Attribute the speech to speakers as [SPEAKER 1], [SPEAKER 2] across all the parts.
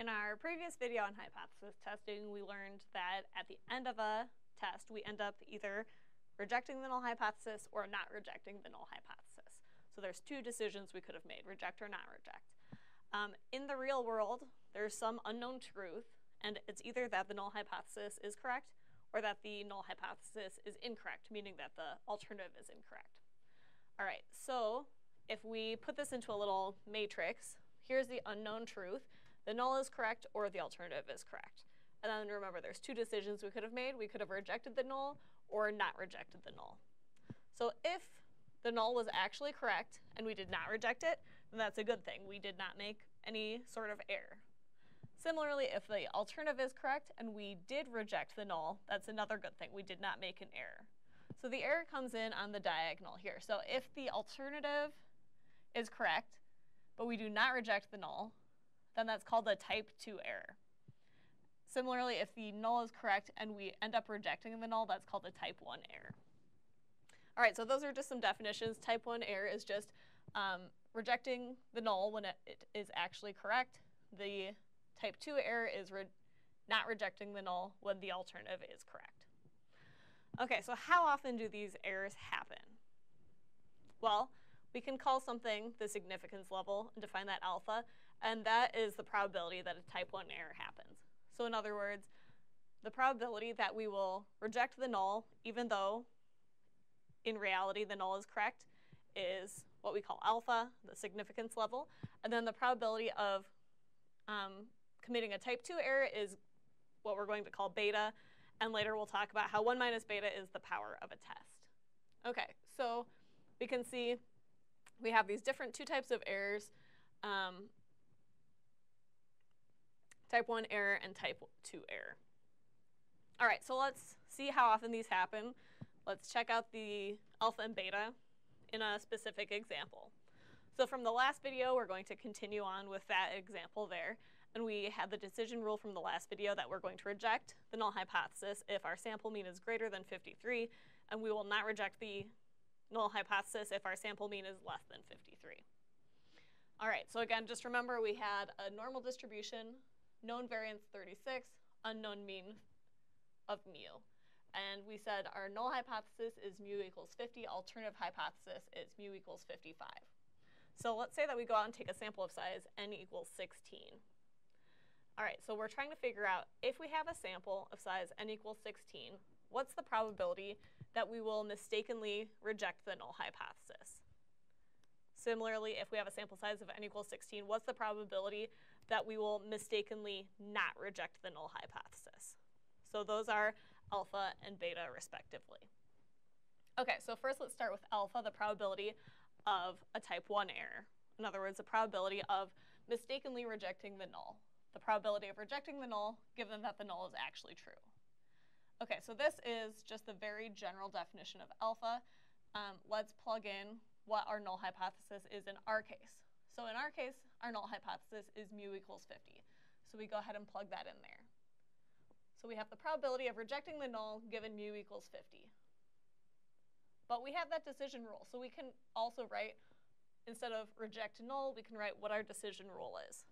[SPEAKER 1] In our previous video on hypothesis testing, we learned that at the end of a test, we end up either rejecting the null hypothesis or not rejecting the null hypothesis. So there's two decisions we could have made, reject or not reject. Um, in the real world, there's some unknown truth, and it's either that the null hypothesis is correct or that the null hypothesis is incorrect, meaning that the alternative is incorrect. All right, so if we put this into a little matrix, here's the unknown truth. The null is correct or the alternative is correct. And then remember, there's two decisions we could have made. We could have rejected the null or not rejected the null. So if the null was actually correct and we did not reject it, then that's a good thing. We did not make any sort of error. Similarly, if the alternative is correct and we did reject the null, that's another good thing. We did not make an error. So the error comes in on the diagonal here. So if the alternative is correct, but we do not reject the null, then that's called a type 2 error. Similarly, if the null is correct and we end up rejecting the null, that's called a type 1 error. All right, so those are just some definitions. Type 1 error is just um, rejecting the null when it, it is actually correct. The type 2 error is re not rejecting the null when the alternative is correct. Okay, so how often do these errors happen? Well, we can call something the significance level and define that alpha, and that is the probability that a type 1 error happens. So in other words, the probability that we will reject the null even though in reality the null is correct is what we call alpha, the significance level, and then the probability of um, committing a type 2 error is what we're going to call beta, and later we'll talk about how 1 minus beta is the power of a test. Okay, so we can see we have these different two types of errors, um, type 1 error and type 2 error. All right, so let's see how often these happen. Let's check out the alpha and beta in a specific example. So from the last video, we're going to continue on with that example there. And we had the decision rule from the last video that we're going to reject the null hypothesis if our sample mean is greater than 53, and we will not reject the null hypothesis if our sample mean is less than 53. All right, so again, just remember we had a normal distribution, known variance 36, unknown mean of mu. And we said our null hypothesis is mu equals 50, alternative hypothesis is mu equals 55. So let's say that we go out and take a sample of size n equals 16. All right, so we're trying to figure out if we have a sample of size n equals 16, what's the probability that we will mistakenly reject the null hypothesis? Similarly, if we have a sample size of n equals 16, what's the probability that we will mistakenly not reject the null hypothesis? So those are alpha and beta respectively. Okay, so first let's start with alpha, the probability of a type 1 error. In other words, the probability of mistakenly rejecting the null. The probability of rejecting the null given that the null is actually true. Okay, so this is just the very general definition of alpha. Um, let's plug in what our null hypothesis is in our case. So in our case, our null hypothesis is mu equals 50. So we go ahead and plug that in there. So we have the probability of rejecting the null given mu equals 50. But we have that decision rule, so we can also write, instead of reject null, we can write what our decision rule is.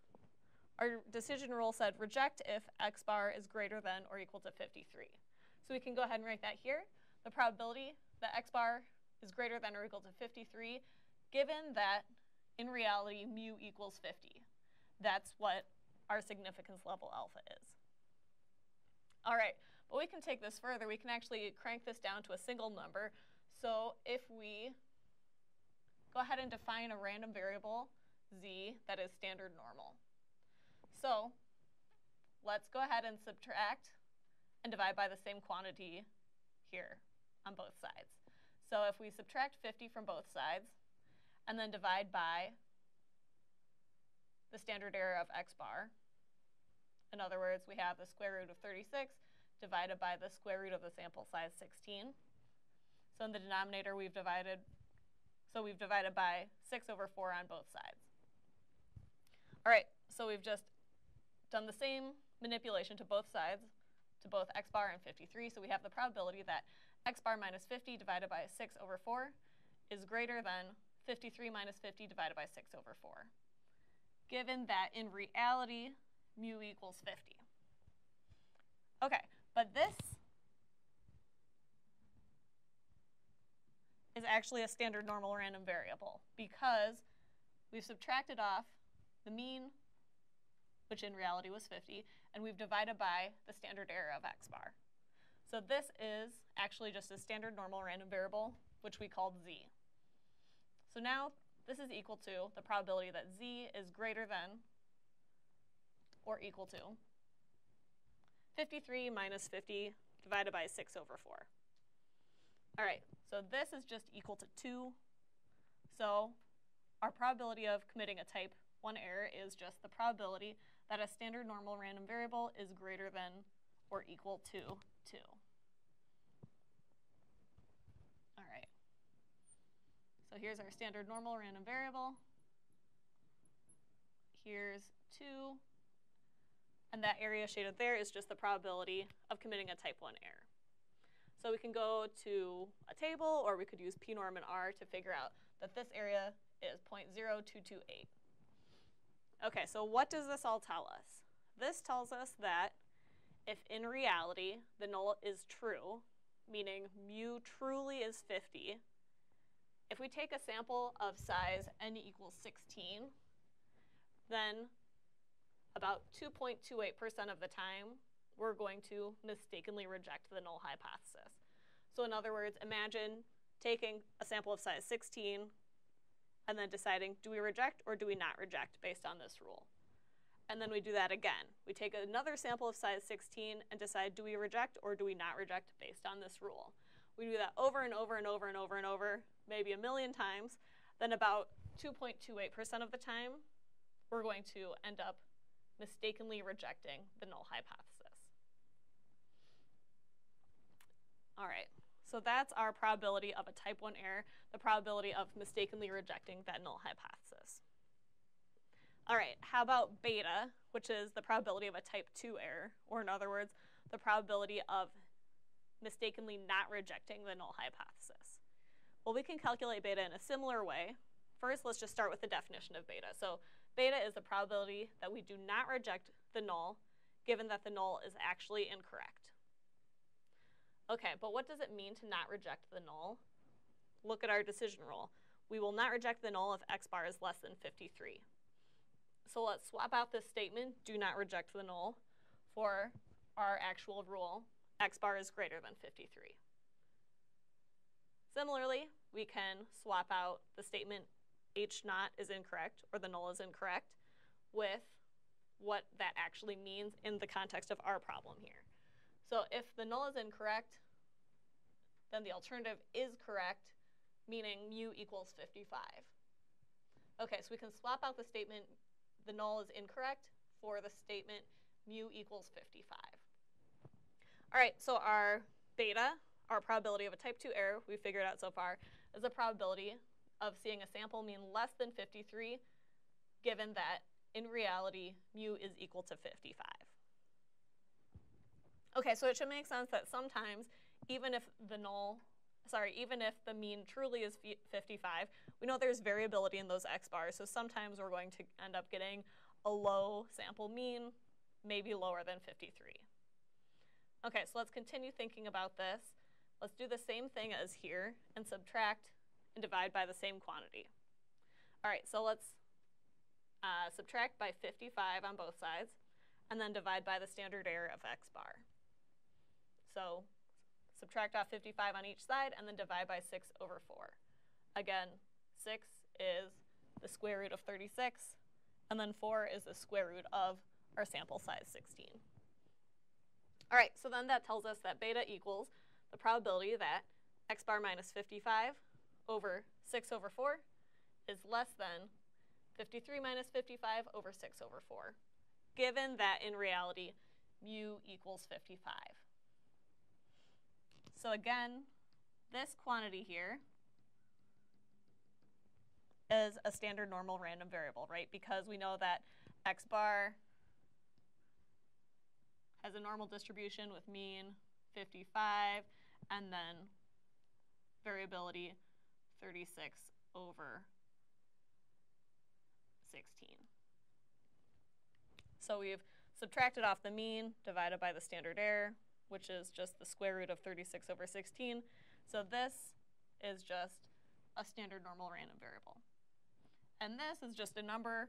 [SPEAKER 1] Our decision rule said reject if x bar is greater than or equal to 53. So we can go ahead and write that here. The probability that x bar is greater than or equal to 53, given that in reality mu equals 50. That's what our significance level alpha is. All right, but we can take this further. We can actually crank this down to a single number. So if we go ahead and define a random variable, z, that is standard normal. So let's go ahead and subtract and divide by the same quantity here on both sides. So if we subtract 50 from both sides and then divide by the standard error of x bar, in other words, we have the square root of 36 divided by the square root of the sample size 16. So in the denominator, we've divided, so we've divided by 6 over 4 on both sides. All right, so we've just done the same manipulation to both sides, to both x bar and 53. So we have the probability that x bar minus 50 divided by 6 over 4 is greater than 53 minus 50 divided by 6 over 4. Given that in reality, mu equals 50. Okay, but this is actually a standard normal random variable because we've subtracted off the mean, which in reality was 50, and we've divided by the standard error of x bar. So this is actually just a standard normal random variable, which we called z. So now this is equal to the probability that z is greater than or equal to 53 minus 50 divided by 6 over 4. All right, so this is just equal to 2. So our probability of committing a type 1 error is just the probability that a standard normal random variable is greater than or equal to 2. All right. So here's our standard normal random variable. Here's 2. And that area shaded there is just the probability of committing a type 1 error. So we can go to a table, or we could use pnorm and R to figure out that this area is 0.0228. Okay, so what does this all tell us? This tells us that if in reality the null is true, meaning mu truly is 50, if we take a sample of size n equals 16, then about 2.28% of the time, we're going to mistakenly reject the null hypothesis. So in other words, imagine taking a sample of size 16 and then deciding, do we reject or do we not reject based on this rule? And then we do that again. We take another sample of size 16 and decide, do we reject or do we not reject based on this rule? We do that over and over and over and over and over, maybe a million times. Then about 2.28% of the time, we're going to end up mistakenly rejecting the null hypothesis. All right, so that's our probability of a type 1 error, the probability of mistakenly rejecting that null hypothesis. All right, how about beta, which is the probability of a type 2 error, or in other words, the probability of mistakenly not rejecting the null hypothesis? Well, we can calculate beta in a similar way. First, let's just start with the definition of beta. So beta is the probability that we do not reject the null, given that the null is actually incorrect. Okay, but what does it mean to not reject the null? Look at our decision rule. We will not reject the null if x bar is less than 53. So let's swap out this statement, do not reject the null, for our actual rule, x bar is greater than 53. Similarly, we can swap out the statement h naught is incorrect or the null is incorrect with what that actually means in the context of our problem here. So if the null is incorrect, then the alternative is correct, meaning mu equals 55. Okay, so we can swap out the statement the null is incorrect for the statement mu equals 55. All right, so our beta, our probability of a type 2 error we figured out so far, is the probability of seeing a sample mean less than 53, given that in reality mu is equal to 55. Okay, so it should make sense that sometimes, even if the null, sorry, even if the mean truly is 55, we know there's variability in those x bars, so sometimes we're going to end up getting a low sample mean, maybe lower than 53. Okay, so let's continue thinking about this. Let's do the same thing as here and subtract and divide by the same quantity. All right, so let's uh, subtract by 55 on both sides, and then divide by the standard error of x bar. So subtract off 55 on each side, and then divide by 6 over 4. Again, 6 is the square root of 36, and then 4 is the square root of our sample size 16. All right, so then that tells us that beta equals the probability that x bar minus 55 over 6 over 4 is less than 53 minus 55 over 6 over 4, given that in reality mu equals 55. So again, this quantity here is a standard normal random variable, right? Because we know that x bar has a normal distribution with mean 55 and then variability 36 over 16. So we've subtracted off the mean, divided by the standard error, which is just the square root of 36 over 16. So this is just a standard normal random variable. And this is just a number.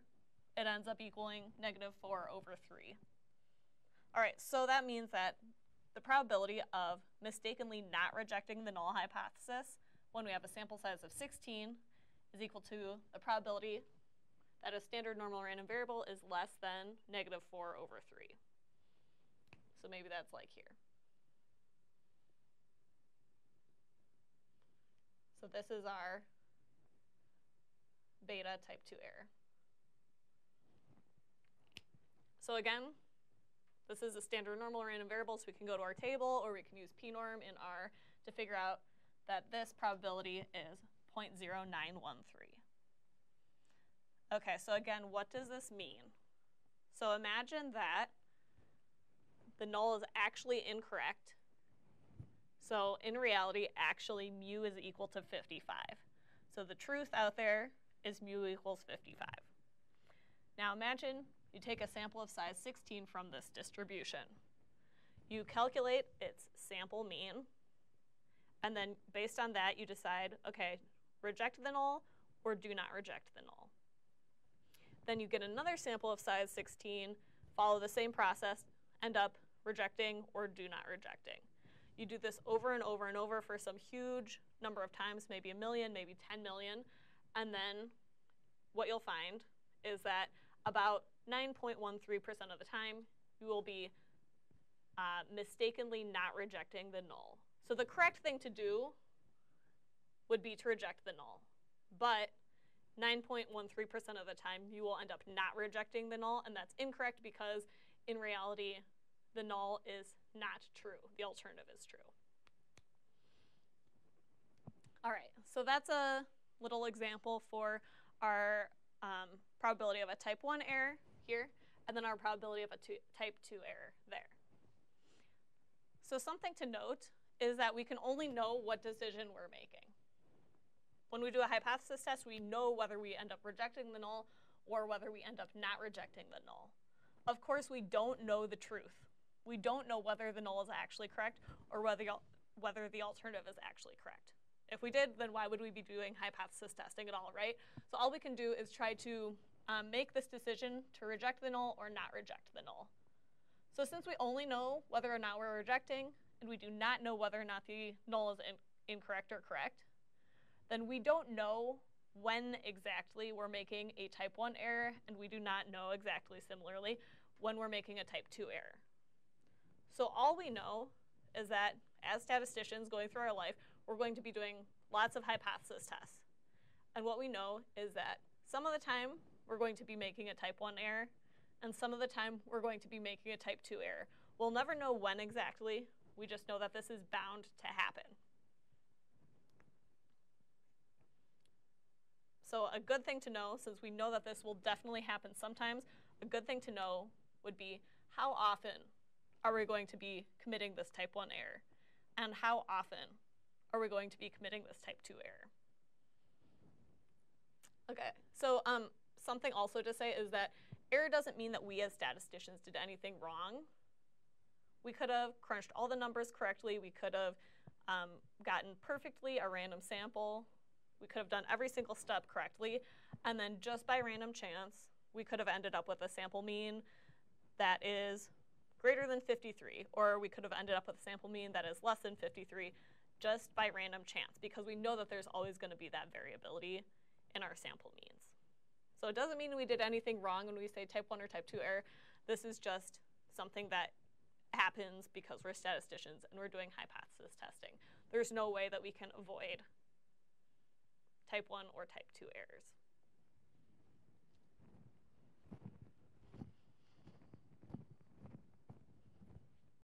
[SPEAKER 1] It ends up equaling negative 4 over 3. All right, so that means that the probability of mistakenly not rejecting the null hypothesis when we have a sample size of 16 is equal to the probability that a standard normal random variable is less than negative 4 over 3. So maybe that's like here. So this is our beta type 2 error. So again, this is a standard normal random variable, so we can go to our table or we can use pnorm in R to figure out that this probability is 0.0913. Okay, so again, what does this mean? So imagine that the null is actually incorrect. So in reality, actually mu is equal to 55. So the truth out there is mu equals 55. Now imagine you take a sample of size 16 from this distribution. You calculate its sample mean, and then based on that, you decide, okay, reject the null or do not reject the null. Then you get another sample of size 16, follow the same process, end up rejecting or do not rejecting. You do this over and over and over for some huge number of times, maybe a million, maybe 10 million, and then what you'll find is that about 9.13% of the time, you will be uh, mistakenly not rejecting the null. So the correct thing to do would be to reject the null. But 9.13% of the time, you will end up not rejecting the null, and that's incorrect because in reality, the null is not true. The alternative is true. All right, so that's a little example for our um, probability of a type 1 error here, and then our probability of a two, type 2 error there. So something to note is that we can only know what decision we're making. When we do a hypothesis test, we know whether we end up rejecting the null or whether we end up not rejecting the null. Of course, we don't know the truth. We don't know whether the null is actually correct or whether, whether the alternative is actually correct. If we did, then why would we be doing hypothesis testing at all, right? So all we can do is try to um, make this decision to reject the null or not reject the null. So since we only know whether or not we're rejecting, and we do not know whether or not the null is in incorrect or correct, then we don't know when exactly we're making a type 1 error, and we do not know exactly similarly when we're making a type 2 error. So all we know is that as statisticians going through our life, we're going to be doing lots of hypothesis tests. And what we know is that some of the time we're going to be making a type 1 error, and some of the time we're going to be making a type 2 error. We'll never know when exactly, we just know that this is bound to happen. So a good thing to know, since we know that this will definitely happen sometimes, a good thing to know would be how often are we going to be committing this type 1 error? And how often are we going to be committing this type 2 error? Okay, so um, something also to say is that error doesn't mean that we as statisticians did anything wrong. We could have crunched all the numbers correctly. We could have um, gotten perfectly a random sample. We could have done every single step correctly. And then just by random chance, we could have ended up with a sample mean that is greater than 53, or we could have ended up with a sample mean that is less than 53 just by random chance, because we know that there's always going to be that variability in our sample means. So it doesn't mean we did anything wrong when we say type 1 or type 2 error. This is just something that happens because we're statisticians and we're doing hypothesis testing. There's no way that we can avoid type 1 or type 2 errors.